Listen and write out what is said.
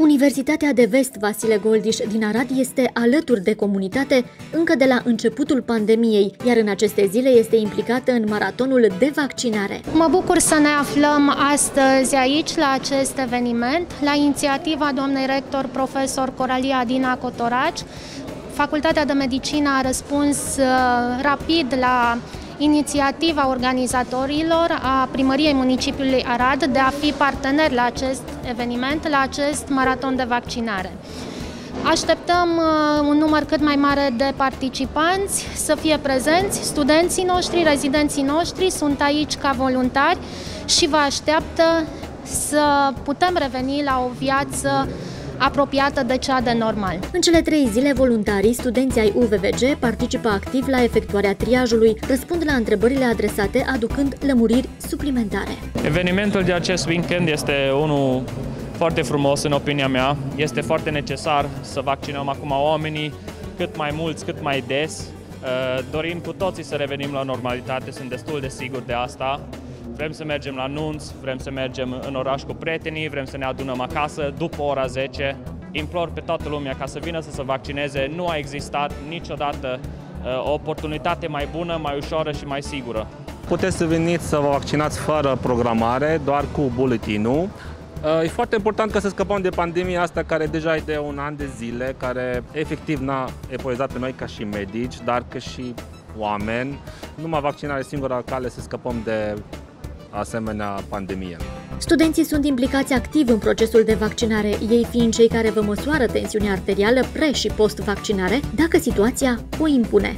Universitatea de Vest Vasile Goldiș din Arad este alături de comunitate încă de la începutul pandemiei, iar în aceste zile este implicată în maratonul de vaccinare. Mă bucur să ne aflăm astăzi aici la acest eveniment, la inițiativa doamnei rector profesor Coralia Dina Cotoraci. Facultatea de Medicină a răspuns uh, rapid la inițiativa organizatorilor a Primăriei Municipiului Arad de a fi partener la acest eveniment, la acest maraton de vaccinare. Așteptăm uh, un număr cât mai mare de participanți să fie prezenți. Studenții noștri, rezidenții noștri sunt aici ca voluntari și vă așteaptă să putem reveni la o viață apropiată de cea de normal. În cele trei zile, voluntarii, studenții ai UVVG, participă activ la efectuarea triajului, răspund la întrebările adresate, aducând lămuriri suplimentare. Evenimentul de acest weekend este unul foarte frumos, în opinia mea. Este foarte necesar să vaccinăm acum oamenii cât mai mulți, cât mai des. Uh, dorim cu toții să revenim la normalitate, sunt destul de sigur de asta. Vrem să mergem la nunț, vrem să mergem în oraș cu prietenii, vrem să ne adunăm acasă după ora 10. Implor pe toată lumea ca să vină să se vaccineze. Nu a existat niciodată uh, o oportunitate mai bună, mai ușoară și mai sigură. Puteți să veniți să vă vaccinați fără programare, doar cu buletinul. Uh, e foarte important ca să scăpăm de pandemia asta care deja e de un an de zile, care efectiv n-a epuizat pe noi ca și medici, dar ca și oameni. Numai vaccinarea singura cale să scăpăm de asemenea pandemie. Studenții sunt implicați activ în procesul de vaccinare, ei fiind cei care vă măsoară tensiunea arterială pre- și post-vaccinare, dacă situația o impune.